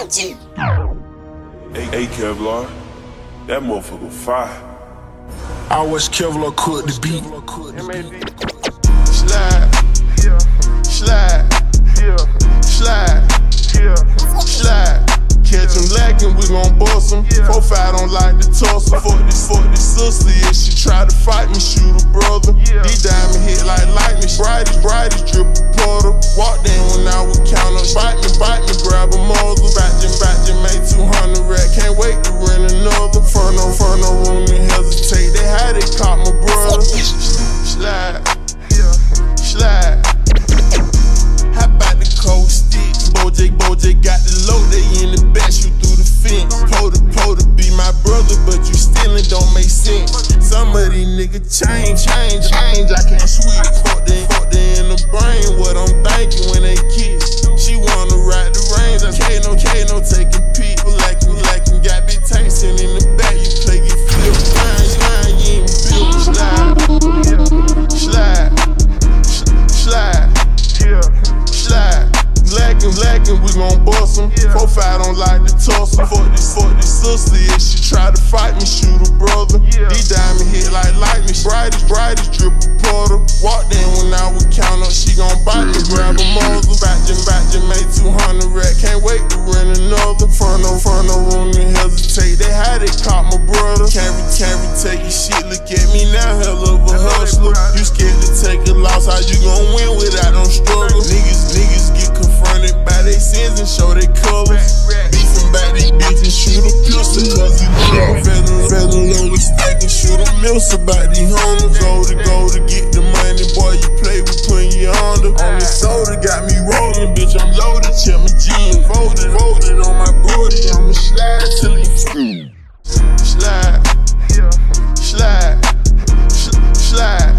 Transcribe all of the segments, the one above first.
Belgium. Hey, Kevlar, that motherfucker fire. I was Kevlar could the beat. Slide, slide, slide, Bojay got the load, they in the back, shoot through the fence. Po to po to be my brother, but you stealing don't make sense. Some of these niggas change, change, change. I can't sweet. Fuck them, fuck them in the brain. What I'm thinking five don't like the tussle. Fuck this, fuck this sister. If she try to fight me, shoot her brother. These diamond hit like lightning. Brightest, brightest, drip a puddle. Walked in when I would count up. She gon' bite me, grab a muzzle. Batchin', batchin', made 200 rack. Can't wait to rent another. Furno, furno, room to hesitate. They had it, caught my brother. Can't re, can't re take your shit. Look at me now, hell of a hustler. You scared to take a loss? How you gon' shoot a mills about these homies. Go to go to get the money, boy. You play, with putting you. On the soda, got me rolling, bitch. I'm loaded, check my jeans. Folded, folded on my booty. I'ma slide till he slide, slide, sh- slide,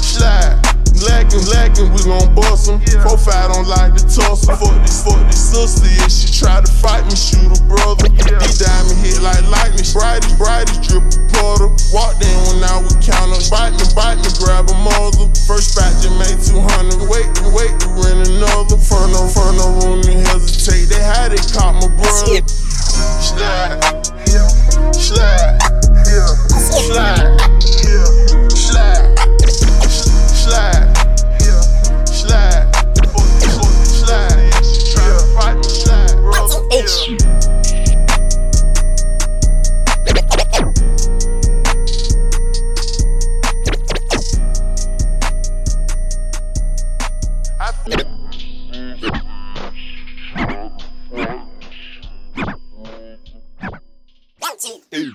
slide. Lacking, lacking, we gon' bust him. Five don't like the tussle. Fuck this, fuck this sister. If she try to fight me, shoot her brother. Walked in when I would count up. Bite me, bite me, grab a muzzle. First batch you made 200. Wait, wait rent another. Furno, furno, room Hey.